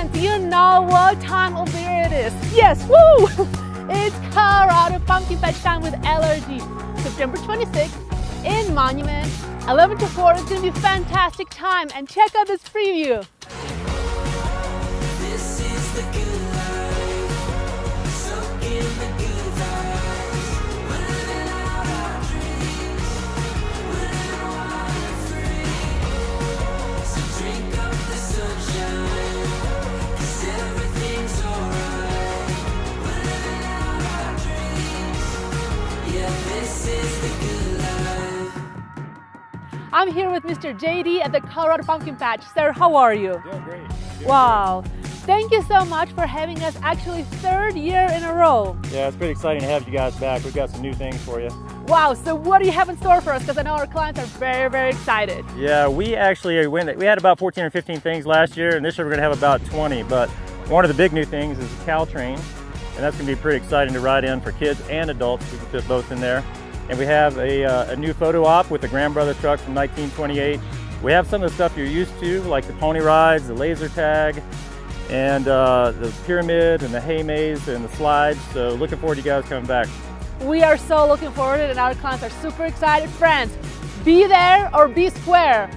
Friends, you know what time of year it is. Yes, woo! It's Colorado Pumpkin Patch time with LRG. September 26th in Monument. 11 to 4 It's to be a fantastic time and check out this preview. I'm here with Mr. JD at the Colorado Pumpkin Patch. Sir, how are you? Doing great. Doing wow. Thank you so much for having us actually third year in a row. Yeah, it's pretty exciting to have you guys back. We've got some new things for you. Wow, so what do you have in store for us? Because I know our clients are very, very excited. Yeah, we actually went, we had about 14 or 15 things last year, and this year we're gonna have about 20. But one of the big new things is the cow train, and that's gonna be pretty exciting to ride in for kids and adults. We can fit both in there. And we have a, uh, a new photo op with the Graham Brother truck from 1928. We have some of the stuff you're used to, like the pony rides, the laser tag, and uh, the pyramid and the hay maze and the slides. So looking forward to you guys coming back. We are so looking forward to it and our clients are super excited. Friends, be there or be square.